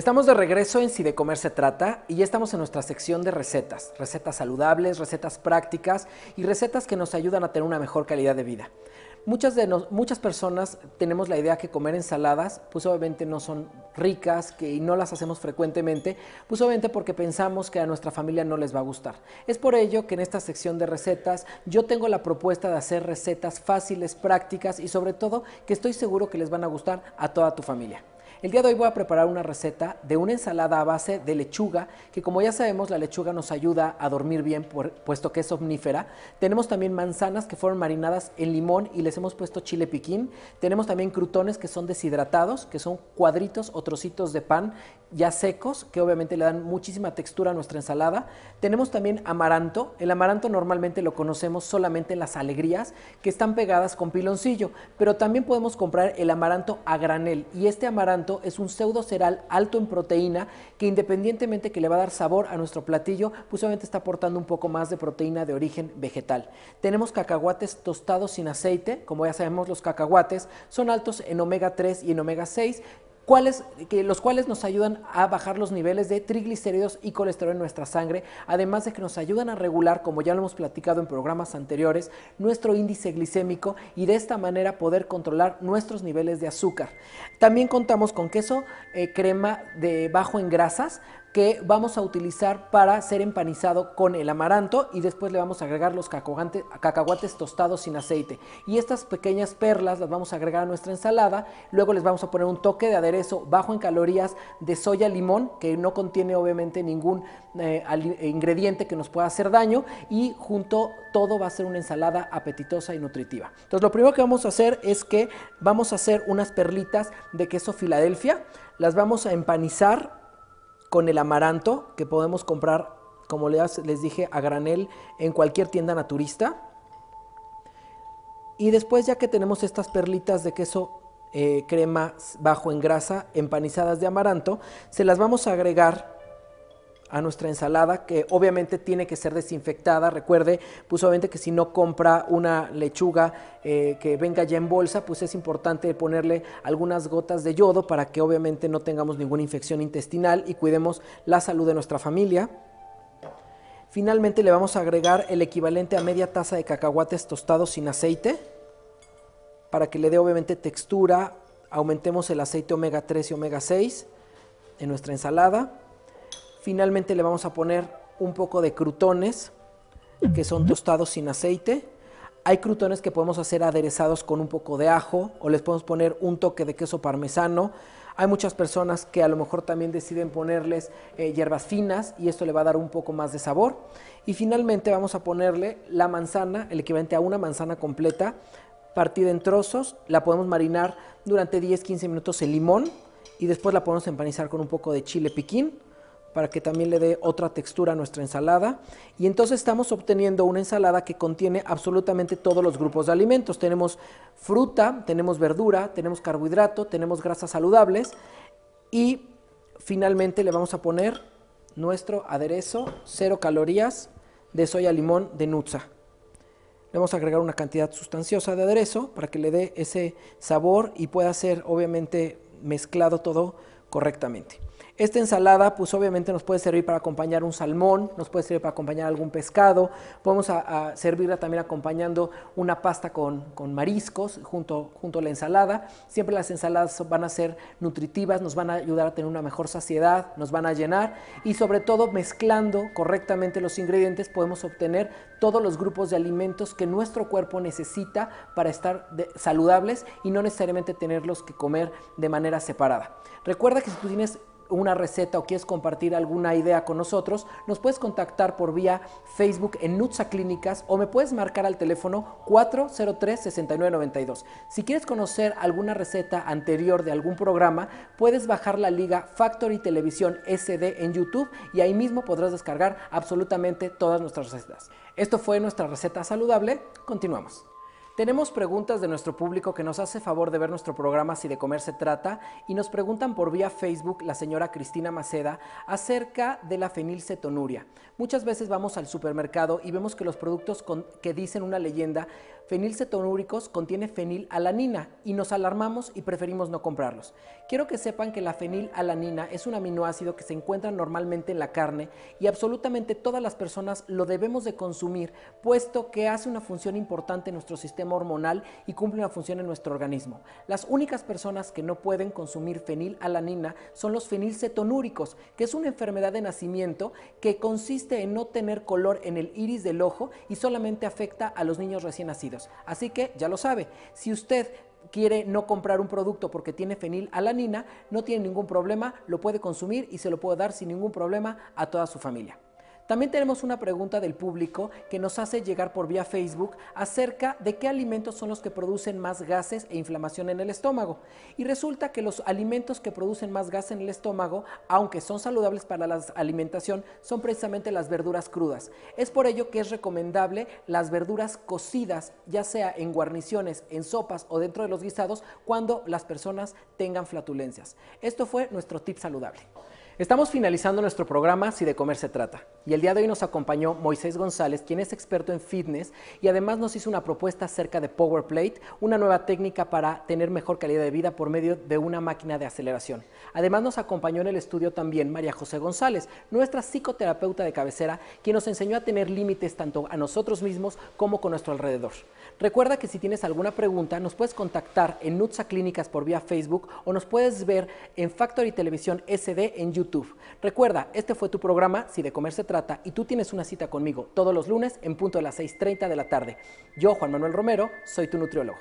Estamos de regreso en Si de Comer se trata y ya estamos en nuestra sección de recetas, recetas saludables, recetas prácticas y recetas que nos ayudan a tener una mejor calidad de vida. Muchas, de muchas personas tenemos la idea que comer ensaladas, pues obviamente no son ricas que, y no las hacemos frecuentemente, pues obviamente porque pensamos que a nuestra familia no les va a gustar. Es por ello que en esta sección de recetas yo tengo la propuesta de hacer recetas fáciles, prácticas y sobre todo que estoy seguro que les van a gustar a toda tu familia. El día de hoy voy a preparar una receta de una ensalada a base de lechuga, que como ya sabemos la lechuga nos ayuda a dormir bien puesto que es omnífera. Tenemos también manzanas que fueron marinadas en limón y les hemos puesto chile piquín. Tenemos también crutones que son deshidratados, que son cuadritos o trocitos de pan ya secos, que obviamente le dan muchísima textura a nuestra ensalada. Tenemos también amaranto. El amaranto normalmente lo conocemos solamente en las alegrías, que están pegadas con piloncillo, pero también podemos comprar el amaranto a granel. Y este amaranto es un pseudo cereal alto en proteína, que independientemente que le va a dar sabor a nuestro platillo, pues obviamente está aportando un poco más de proteína de origen vegetal. Tenemos cacahuates tostados sin aceite, como ya sabemos los cacahuates son altos en omega 3 y en omega 6, que, los cuales nos ayudan a bajar los niveles de triglicéridos y colesterol en nuestra sangre, además de que nos ayudan a regular, como ya lo hemos platicado en programas anteriores, nuestro índice glicémico y de esta manera poder controlar nuestros niveles de azúcar. También contamos con queso eh, crema de bajo en grasas, que vamos a utilizar para ser empanizado con el amaranto y después le vamos a agregar los cacahuates tostados sin aceite. Y estas pequeñas perlas las vamos a agregar a nuestra ensalada, luego les vamos a poner un toque de aderezo bajo en calorías de soya limón, que no contiene obviamente ningún eh, ingrediente que nos pueda hacer daño y junto todo va a ser una ensalada apetitosa y nutritiva. Entonces lo primero que vamos a hacer es que vamos a hacer unas perlitas de queso Filadelfia, las vamos a empanizar con el amaranto que podemos comprar, como les, dije, a granel en cualquier tienda naturista. Y después ya que tenemos estas perlitas de queso eh, crema bajo en grasa empanizadas de amaranto, se las vamos a agregar a nuestra ensalada, que obviamente tiene que ser desinfectada. Recuerde, pues obviamente que si no compra una lechuga eh, que venga ya en bolsa, pues es importante ponerle algunas gotas de yodo para que obviamente no tengamos ninguna infección intestinal y cuidemos la salud de nuestra familia. Finalmente le vamos a agregar el equivalente a media taza de cacahuates tostados sin aceite para que le dé obviamente textura, aumentemos el aceite omega 3 y omega 6 en nuestra ensalada. Finalmente le vamos a poner un poco de crutones, que son tostados sin aceite. Hay crutones que podemos hacer aderezados con un poco de ajo o les podemos poner un toque de queso parmesano. Hay muchas personas que a lo mejor también deciden ponerles eh, hierbas finas y esto le va a dar un poco más de sabor. Y finalmente vamos a ponerle la manzana, el equivalente a una manzana completa, partida en trozos. La podemos marinar durante 10-15 minutos en limón y después la podemos empanizar con un poco de chile piquín para que también le dé otra textura a nuestra ensalada. Y entonces estamos obteniendo una ensalada que contiene absolutamente todos los grupos de alimentos. Tenemos fruta, tenemos verdura, tenemos carbohidrato, tenemos grasas saludables y finalmente le vamos a poner nuestro aderezo, cero calorías de soya limón de Nutza. Le vamos a agregar una cantidad sustanciosa de aderezo para que le dé ese sabor y pueda ser obviamente mezclado todo correctamente. Esta ensalada, pues obviamente nos puede servir para acompañar un salmón, nos puede servir para acompañar algún pescado, podemos a, servirla también acompañando una pasta con, mariscos junto, junto a la ensalada. Siempre las ensaladas van a ser nutritivas, nos van a ayudar a tener una mejor saciedad, nos van a llenar y sobre todo mezclando correctamente los ingredientes podemos obtener todos los grupos de alimentos que nuestro cuerpo necesita para estar saludables y no necesariamente tenerlos que comer de manera separada. Recuerda que si tú tienes una receta o quieres compartir alguna idea con nosotros, nos puedes contactar por vía Facebook en Nutsa Clínicas o me puedes marcar al teléfono 403-6992. Si quieres conocer alguna receta anterior de algún programa, puedes bajar la liga Factory Televisión SD en YouTube y ahí mismo podrás descargar absolutamente todas nuestras recetas. Esto fue nuestra receta saludable. Continuamos. Tenemos preguntas de nuestro público que nos hace favor de ver nuestro programa Si de Comer se trata y nos preguntan por vía Facebook la señora Cristina Maceda acerca de la fenilcetonuria. Muchas veces vamos al supermercado y vemos que los productos que dicen una leyenda fenilcetonúricos contiene fenilalanina y nos alarmamos y preferimos no comprarlos. Quiero que sepan que la fenilalanina es un aminoácido que se encuentra normalmente en la carne y absolutamente todas las personas lo debemos de consumir, puesto que hace una función importante en nuestro sistema hormonal y cumple una función en nuestro organismo. Las únicas personas que no pueden consumir fenilalanina son los fenilcetonúricos, que es una enfermedad de nacimiento que consiste en no tener color en el iris del ojo y solamente afecta a los niños recién nacidos. Así que ya lo sabe, si usted quiere no comprar un producto porque tiene fenilalanina, no tiene ningún problema, lo puede consumir y se lo puede dar sin ningún problema a toda su familia. También tenemos una pregunta del público que nos hace llegar por vía Facebook acerca de qué alimentos son los que producen más gases e inflamación en el estómago. Y resulta que los alimentos que producen más gas en el estómago, aunque son saludables para la alimentación, son precisamente las verduras crudas. Es por ello que es recomendable las verduras cocidas, ya sea en guarniciones, en sopas o dentro de los guisados, cuando las personas tengan flatulencias. Esto fue nuestro tip saludable. Estamos finalizando nuestro programa Si de comer se trata. Y el día de hoy nos acompañó Moisés González, quien es experto en fitness y además nos hizo una propuesta acerca de Power Plate, una nueva técnica para tener mejor calidad de vida por medio de una máquina de aceleración. Además nos acompañó en el estudio también María José González, nuestra psicoterapeuta de cabecera, quien nos enseñó a tener límites tanto a nosotros mismos como con nuestro alrededor. Recuerda que si tienes alguna pregunta nos puedes contactar en Nutsa Clínicas por vía Facebook o nos puedes ver en Factory Televisión SD en YouTube. Recuerda, este fue tu programa Si de comer se trata y tú tienes una cita conmigo todos los lunes en punto de las 6.30 de la tarde. Yo, Juan Manuel Romero, soy tu nutriólogo.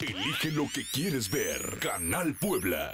Elige lo que quieres ver. Canal Puebla.